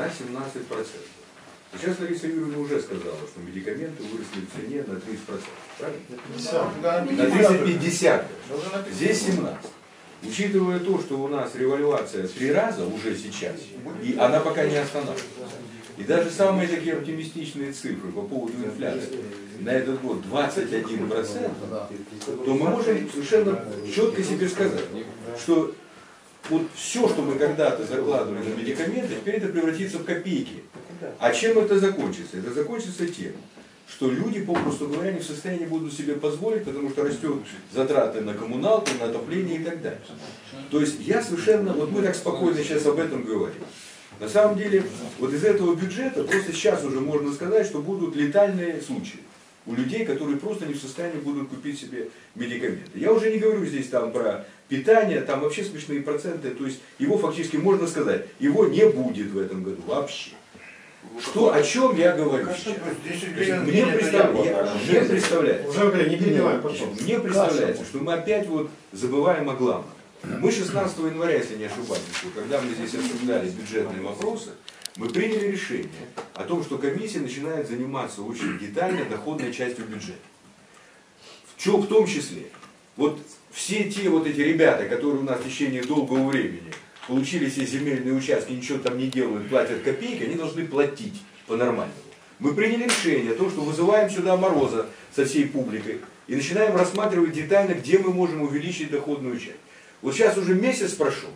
на 17%. Сейчас Лариса Юрьевна уже сказала, что медикаменты выросли в цене на 30%. Правильно? На 350. Здесь 17. Учитывая то, что у нас революция три раза уже сейчас, и она пока не останавливается. И даже самые такие оптимистичные цифры по поводу инфляции на этот год 21%, то мы можем совершенно четко себе сказать, что вот все, что мы когда-то закладывали на медикаменты, теперь это превратится в копейки. А чем это закончится? Это закончится тем, что люди, попросту говоря, не в состоянии будут себе позволить, потому что растет затраты на коммуналку, на отопление и так далее. То есть я совершенно, вот мы так спокойно сейчас об этом говорим. На самом деле, вот из этого бюджета просто сейчас уже можно сказать, что будут летальные случаи у людей, которые просто не в состоянии будут купить себе медикаменты. Я уже не говорю здесь там про питание, там вообще смешные проценты, то есть его фактически можно сказать, его не будет в этом году вообще. Что, о чем я говорю сейчас? Мне, представляется, мне представляется, мне представляется, что мы опять вот забываем о главном. Мы 16 января, если не ошибаюсь, когда мы здесь обсуждали бюджетные вопросы, мы приняли решение о том, что комиссия начинает заниматься очень детально доходной частью бюджета. В, чем, в том числе, вот все те вот эти ребята, которые у нас в течение долгого времени получили все земельные участки, ничего там не делают, платят копейки, они должны платить по-нормальному. Мы приняли решение о том, что вызываем сюда Мороза со всей публикой и начинаем рассматривать детально, где мы можем увеличить доходную часть. Вот сейчас уже месяц прошел,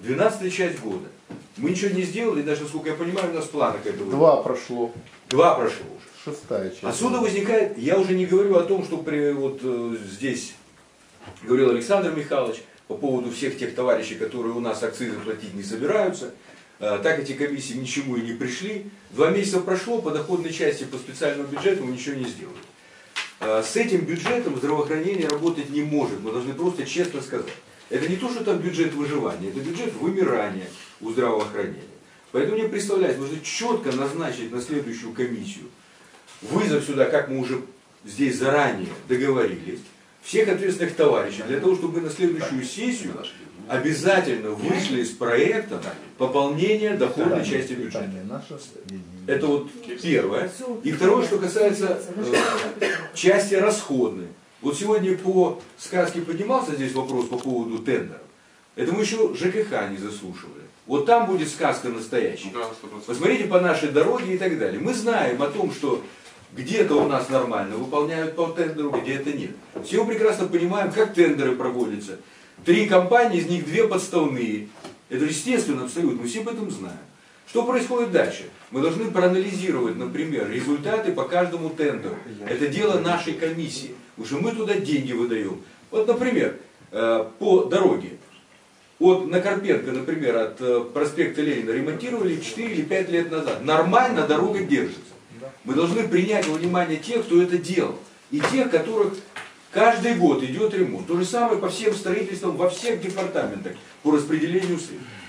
12 часть года. Мы ничего не сделали, даже, насколько я понимаю, у нас плана к этому. Два прошло. Два прошло уже. Шестая часть. Отсюда возникает, я уже не говорю о том, что при, вот э, здесь говорил Александр Михайлович по поводу всех тех товарищей, которые у нас акцизы платить не собираются. Э, так эти комиссии ничему и не пришли. Два месяца прошло, по доходной части, по специальному бюджету мы ничего не сделали. Э, с этим бюджетом здравоохранение работать не может. Мы должны просто честно сказать. Это не то, что там бюджет выживания, это бюджет вымирания у здравоохранения. Поэтому мне представляется, нужно четко назначить на следующую комиссию вызов сюда, как мы уже здесь заранее договорились, всех ответственных товарищей, для того, чтобы на следующую сессию обязательно вышли из проекта пополнения доходной части бюджета. Это вот первое. И второе, что касается э, части расходной. Вот сегодня по сказке поднимался здесь вопрос по поводу тендеров. Это мы еще ЖКХ не заслушивали. Вот там будет сказка настоящая. Посмотрите по нашей дороге и так далее. Мы знаем о том, что где-то у нас нормально выполняют по тендеру, где-то нет. Все прекрасно понимаем, как тендеры проводятся. Три компании, из них две подставные. Это естественно абсолютно, мы все об этом знаем. Что происходит дальше? Мы должны проанализировать, например, результаты по каждому тендеру. Это дело нашей комиссии. Уже мы туда деньги выдаем. Вот, например, э, по дороге. Вот на Карпенко, например, от э, проспекта Ленина ремонтировали 4 или 5 лет назад. Нормально дорога держится. Мы должны принять внимание тех, кто это делал. И тех, которых каждый год идет ремонт. То же самое по всем строительствам во всех департаментах по распределению средств.